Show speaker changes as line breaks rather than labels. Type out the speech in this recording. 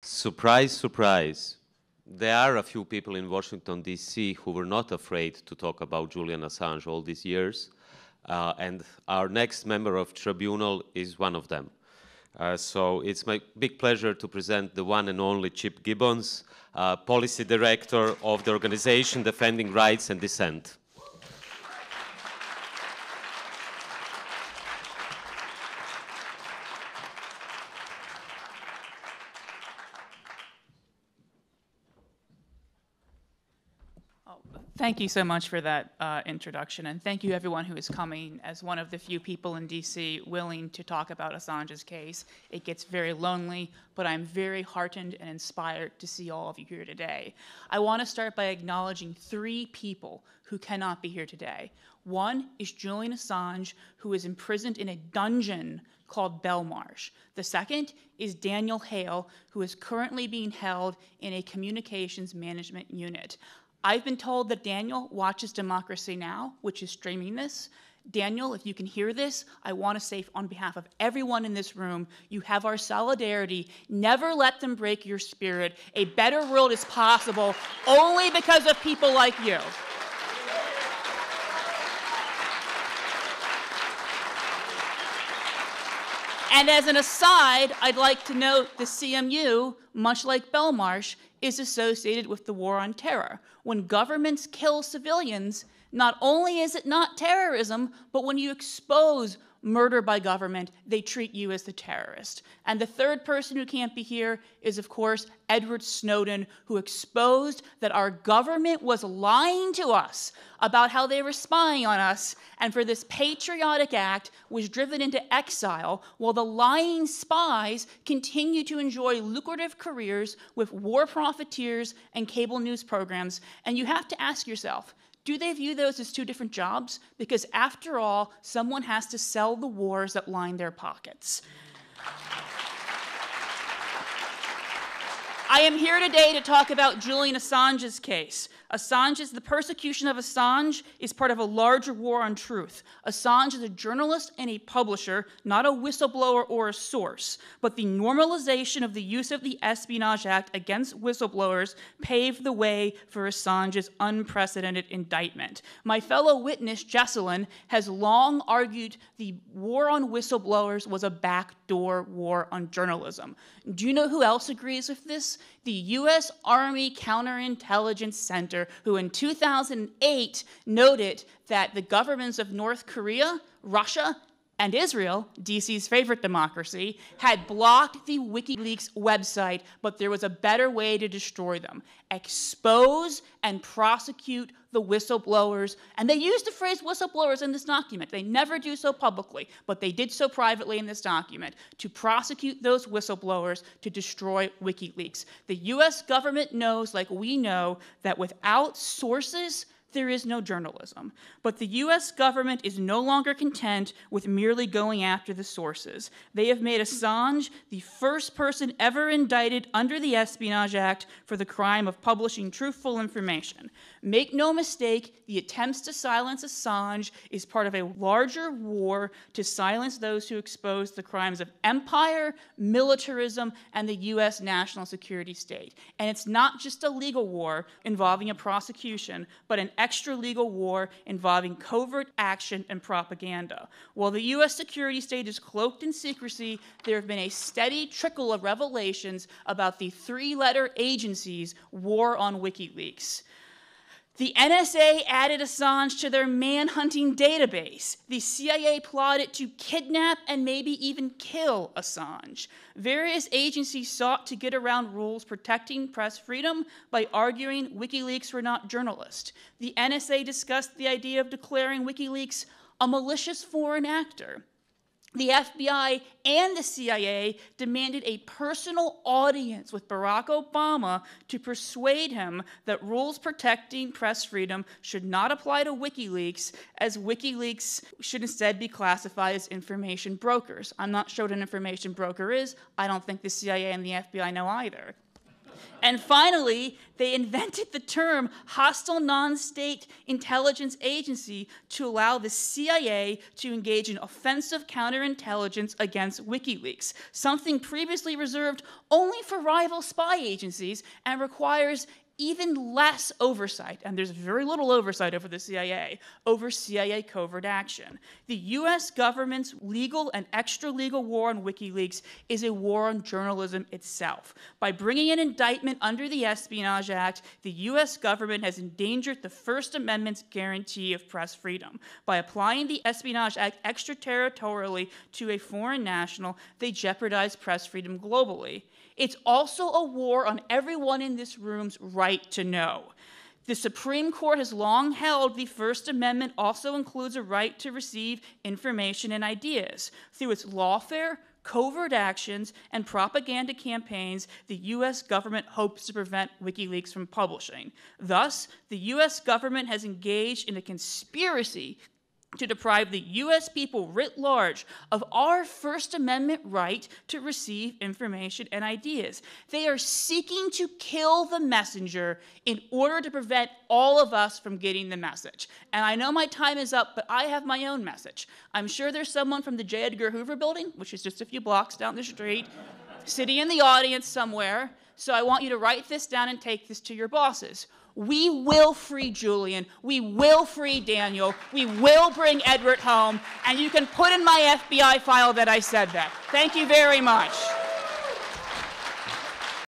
Surprise, surprise. There are a few people in Washington, D.C. who were not afraid to talk about Julian Assange all these years. Uh, and our next member of tribunal is one of them. Uh, so it's my big pleasure to present the one and only Chip Gibbons, uh, Policy Director of the organization Defending Rights and Dissent.
Thank you so much for that uh, introduction, and thank you everyone who is coming as one of the few people in DC willing to talk about Assange's case. It gets very lonely, but I'm very heartened and inspired to see all of you here today. I want to start by acknowledging three people who cannot be here today. One is Julian Assange, who is imprisoned in a dungeon called Belmarsh. The second is Daniel Hale, who is currently being held in a communications management unit. I've been told that Daniel watches Democracy Now!, which is streaming this. Daniel, if you can hear this, I want to say on behalf of everyone in this room, you have our solidarity. Never let them break your spirit. A better world is possible only because of people like you. And as an aside, I'd like to note the CMU, much like Belmarsh, is associated with the war on terror. When governments kill civilians, not only is it not terrorism, but when you expose murder by government, they treat you as the terrorist. And the third person who can't be here is, of course, Edward Snowden, who exposed that our government was lying to us about how they were spying on us, and for this patriotic act was driven into exile while the lying spies continue to enjoy lucrative careers with war profiteers and cable news programs. And you have to ask yourself, do they view those as two different jobs? Because after all, someone has to sell the wars that line their pockets. I am here today to talk about Julian Assange's case. Assange the persecution of Assange is part of a larger war on truth. Assange is a journalist and a publisher, not a whistleblower or a source. But the normalization of the use of the Espionage Act against whistleblowers paved the way for Assange's unprecedented indictment. My fellow witness, Jesselyn, has long argued the war on whistleblowers was a backdoor war on journalism. Do you know who else agrees with this? The U.S. Army Counterintelligence Center who in 2008 noted that the governments of North Korea, Russia, and Israel, DC's favorite democracy, had blocked the WikiLeaks website, but there was a better way to destroy them expose and prosecute the whistleblowers. And they used the phrase whistleblowers in this document. They never do so publicly, but they did so privately in this document to prosecute those whistleblowers to destroy WikiLeaks. The US government knows, like we know, that without sources, there is no journalism. But the US government is no longer content with merely going after the sources. They have made Assange the first person ever indicted under the Espionage Act for the crime of publishing truthful information. Make no mistake, the attempts to silence Assange is part of a larger war to silence those who expose the crimes of empire, militarism, and the US national security state. And it's not just a legal war involving a prosecution, but an extra legal war involving covert action and propaganda. While the US security state is cloaked in secrecy, there have been a steady trickle of revelations about the three letter agencies' war on WikiLeaks. The NSA added Assange to their manhunting database. The CIA plotted to kidnap and maybe even kill Assange. Various agencies sought to get around rules protecting press freedom by arguing WikiLeaks were not journalists. The NSA discussed the idea of declaring WikiLeaks a malicious foreign actor the FBI and the CIA demanded a personal audience with Barack Obama to persuade him that rules protecting press freedom should not apply to WikiLeaks, as WikiLeaks should instead be classified as information brokers. I'm not sure what an information broker is. I don't think the CIA and the FBI know either. And finally, they invented the term hostile non state intelligence agency to allow the CIA to engage in offensive counterintelligence against WikiLeaks, something previously reserved only for rival spy agencies and requires even less oversight, and there's very little oversight over the CIA, over CIA covert action. The US government's legal and extra legal war on WikiLeaks is a war on journalism itself. By bringing an indictment under the Espionage Act, the US government has endangered the First Amendment's guarantee of press freedom. By applying the Espionage Act extraterritorially to a foreign national, they jeopardize press freedom globally. It's also a war on everyone in this room's right to know. The Supreme Court has long held the First Amendment also includes a right to receive information and ideas. Through its lawfare, covert actions, and propaganda campaigns, the US government hopes to prevent WikiLeaks from publishing. Thus, the US government has engaged in a conspiracy to deprive the US people writ large of our First Amendment right to receive information and ideas. They are seeking to kill the messenger in order to prevent all of us from getting the message. And I know my time is up, but I have my own message. I'm sure there's someone from the J. Edgar Hoover building, which is just a few blocks down the street, sitting in the audience somewhere. So I want you to write this down and take this to your bosses. We will free Julian. We will free Daniel. We will bring Edward home. And you can put in my FBI file that I said that. Thank you very much.